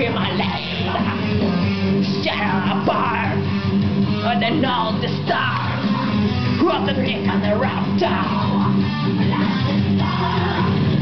feel my legs shatter apart And then all the stars Rub the dick on the rooftop Like a star